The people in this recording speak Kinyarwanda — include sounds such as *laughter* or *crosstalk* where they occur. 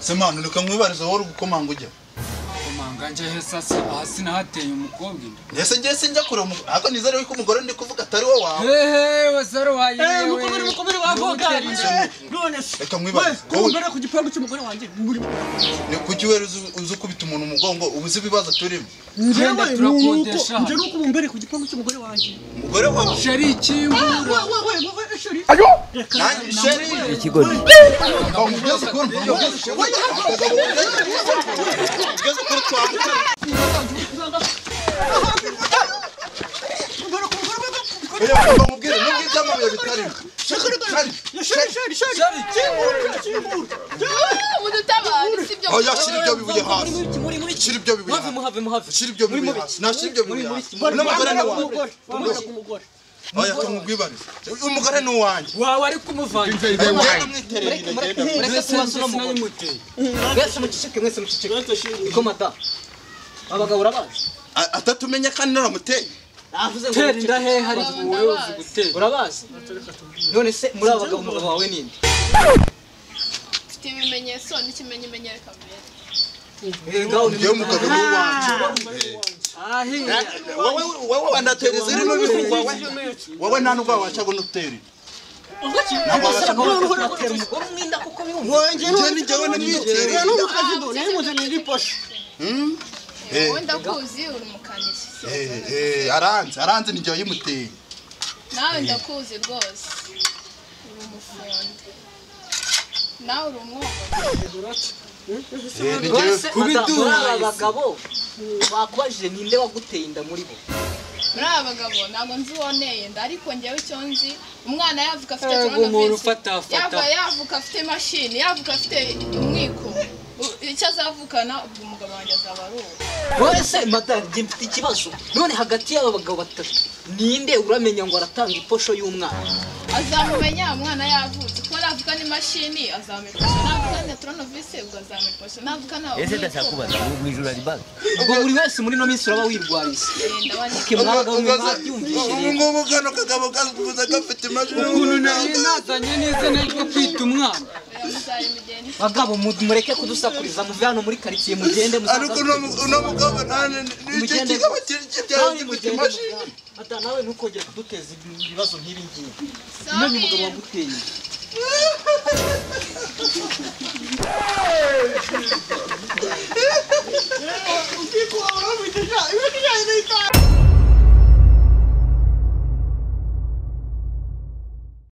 se mwana reka nkwibariza wowe uri gukomanga ujya. Komanga nje hesa se hasi nahateye umukobwa. Inda ese ngiye sinjya kure umugore nizere yuko umugore ndi kuvuga atari wowe wawe. Hehe não não mukobere mukobere wavoka none reka mwibaze não, ku gipangu cy'umugore wanjye muri ni não, wera uzi kubita umuntu umugongo ubuze não, turimo ngenda turakodesha nje nuko ubumbere não, gipangu cy'umugore wanjye umugore wawe sheri não, sheri ayo nani sheri ikigoni ngeze não, ngeze kuri twamuka Oya, vamos şöyle karayım. Şakırı karayım. Ya şöyle şöyle şöyle. Şöyle. Cimur. Cimur. Bunu tamam. Ya ya şirip gömü bu ya. Şirip gömü bu ya. Muhafi muhafi muhafi. Şirip gömü bu ya. Na şirip gömü bu ya. Bana mı karayım var? Aya kamu gwibani. Umu karayım nuwan. Wa wari kumufani. Mreka sumasuna mu. Gasa mu chishike gasa mu chishike. Komata. Abagabo rabaje. Atatumenye kandi naramuteye. teri ndahehe hari wowe uzi gutera urabazi none se murabaga umugabo wawe ninde mfite ibimenyetso n'ikimenya imenyere kamere ngewe mugabo w'iwanjye wowe wandatereza iri n'ubikugwa we wowe nta n'ubwo wawaca ngo nuteri wongere njyewe namwitereye n'umukazi dore yari muzanira iposho ndakuzi uri umukanishi eh, eh, aranze aranze ni njyewe yimuteye nawe ndakuzi rwose. Uri umufundi. Nawe uri umwuga Eh, muri aba bagabo bakubajije ninde waguteye inda muri bo? Muri aba bagabo ntabwo nzi uwoneye inda ariko njyewe icyo nzi umwana yavuka afite coronavirus. yavuka afite mashini yavuka afite umwiko. Icyo azavukana ubwo umugabo wanjye azaba ari uwo wese mata njye mfite ikibazo none hagati y'aba bagabo batatu ninde uramenya ngo aratanga iposho y'umwana azamumenya umwana yavutse kuko navuga n'imashini azamuposha navuga na toronovisi ubwo azamuposha navuga na ese ubu mu ijuru hari banki ubwo buri wese muri ino minsi uraba mwabyumvise ubu ngubu kano kagabo kavuze gafite imajwi ukuntu nari nazanye n'izina ryo kwita umwana bagabo mu- mureke kudusakuriza muve hano muri karitsiye mugende ariko uno mu- mugabo nta- ni cyo kigabo kiri kibyaye gifite imashini? ata nawe ntukongere kuduteza ibibazo nk'ibi ngibi. Umenye umugabo waguteye. *laughs*